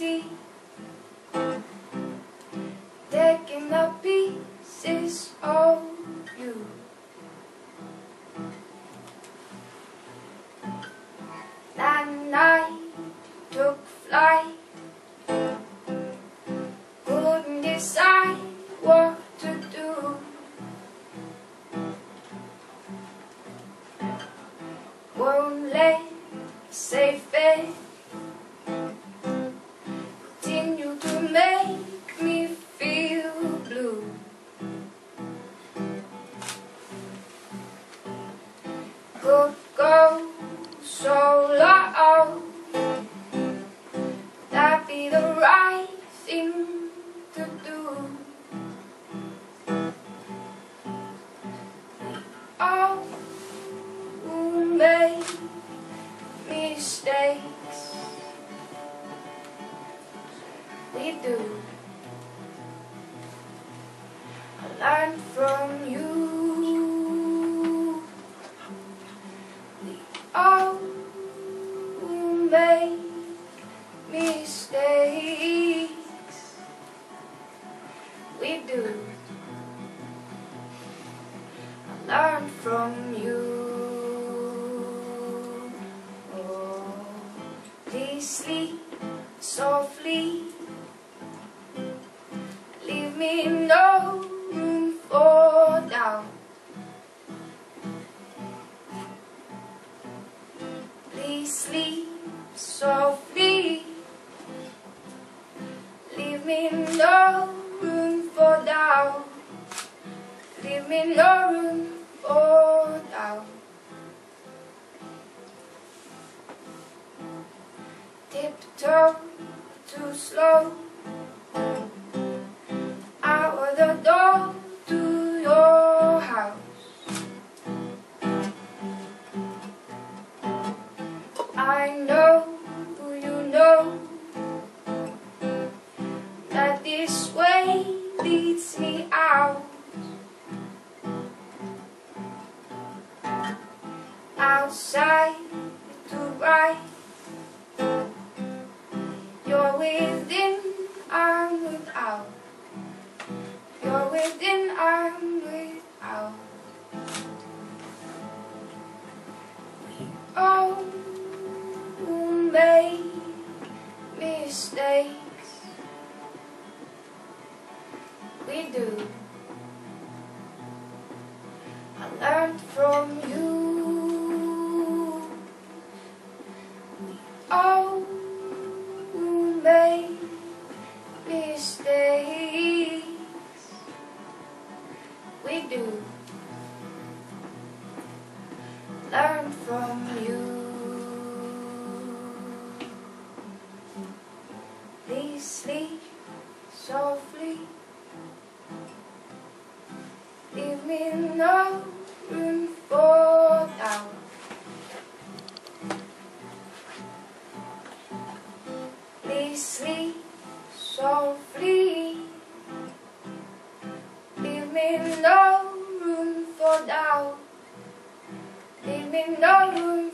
empty Taking the pieces of you. That night took flight. Couldn't decide what to do. Won't let Could go so low. That'd be the right thing to do. Oh, all make mistakes. We do. I learned from you. From you. Oh, please sleep softly. Leave me no room for doubt. Please sleep softly. Leave me no room for doubt. Leave me no room Oh, for doubt. Tiptoe too slow. Out the door to your house. I know you know that this way leads me outside to right. You're within, I'm without. You're within, I'm without. Oh, we all make mistakes. We do. I learned from you. All make mistakes. We do learn from you. Please sleep softly. Leave me no Sleep softly. Leave me no room for doubt. Leave me no room